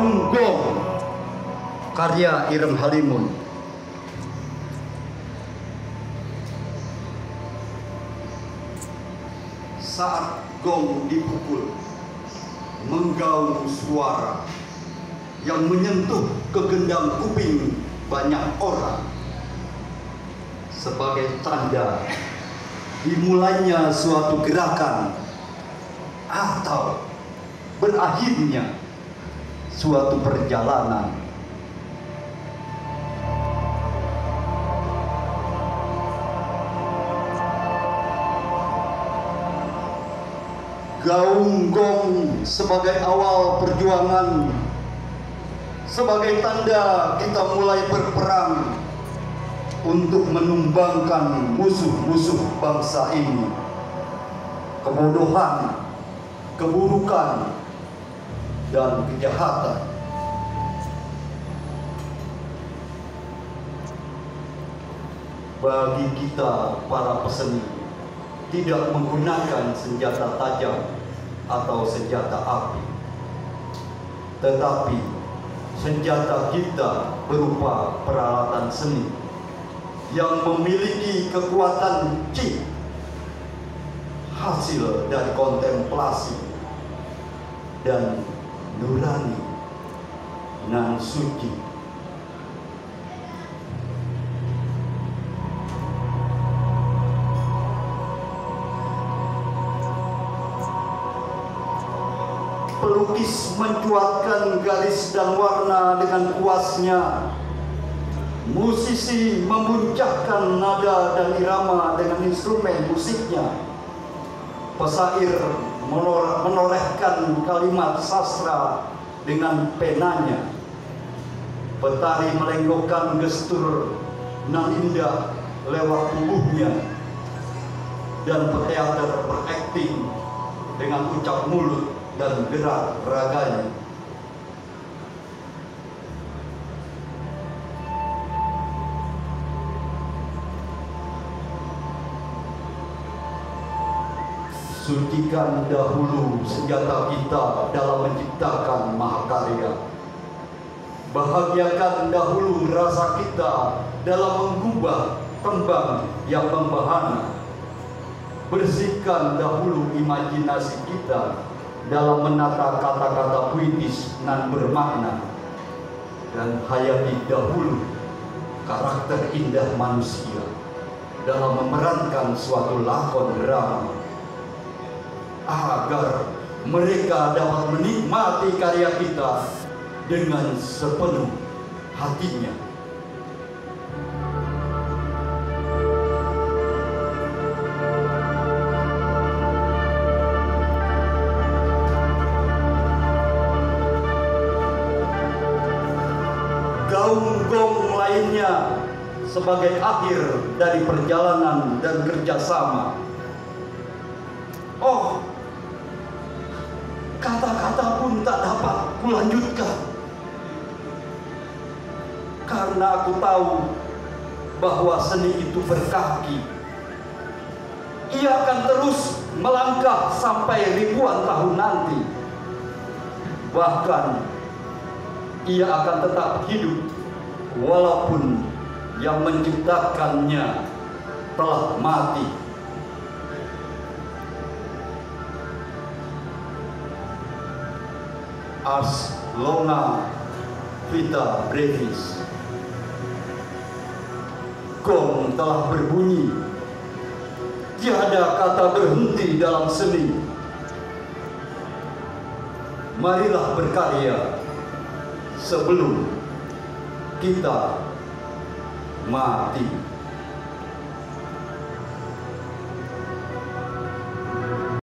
Gong karya Irem Halimun. Saat gong dipukul menggaung suara yang menyentuh ke gendang kuping banyak orang. Sebagai tanda dimulainya suatu gerakan atau berakhirnya suatu perjalanan. Gaung gong sebagai awal perjuangan, sebagai tanda kita mulai berperang untuk menumbangkan musuh-musuh bangsa ini. Kebodohan, keburukan, dan kejahatan. Bagi kita para peseni, tidak menggunakan senjata tajam atau senjata api. Tetapi senjata kita berupa peralatan seni yang memiliki kekuatan chi hasil dari kontemplasi dan nurani nan suci pelukis mencuatkan garis dan warna dengan puasnya musisi memuncahkan nada dan irama dengan instrumen musiknya pesair menorehkan kalimat sastra dengan penanya petari melenggokkan gestur nan indah lewat tubuhnya dan peteater berakting dengan ucap mulut dan gerak raganya. Sucikan dahulu senjata kita dalam menciptakan mahakarya. Bahagiakan dahulu rasa kita dalam mengubah tembang yang membahana. Bersihkan dahulu imajinasi kita dalam menata kata-kata puitis dan bermakna dan hayati dahulu karakter indah manusia dalam memerankan suatu lakon drama agar mereka dapat menikmati karya kita dengan sepenuh hatinya. gaung-gaung lainnya sebagai akhir dari perjalanan dan kerjasama. Oh, kulanjutkan. Karena aku tahu bahwa seni itu berkaki. Ia akan terus melangkah sampai ribuan tahun nanti. Bahkan ia akan tetap hidup walaupun yang menciptakannya telah mati. Ars longa vita brevis. Gong telah berbunyi. Tiada kata berhenti dalam seni. Marilah berkarya sebelum kita mati.